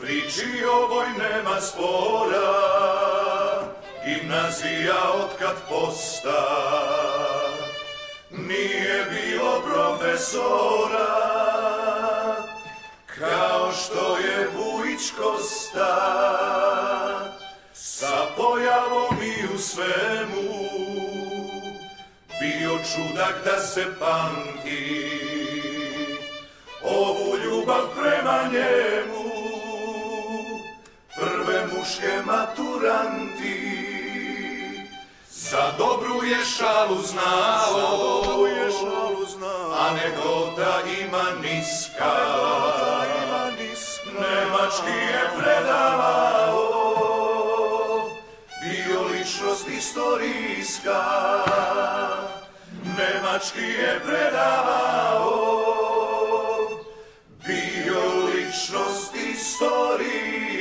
Priči ovoj nema spora, gimnazija otkad posta. Nije bilo profesora, kao što je Vujić Kosta. Sa pojavom i u svemu, bio čudak da se pamti. Ovu ljubav prema njemu, muške maturanti. Za dobru je šalu znao, niska. ima niska. Nemački je predavao, bio ličnost istorijska. Nemački je predavao, bio ličnost istorijska.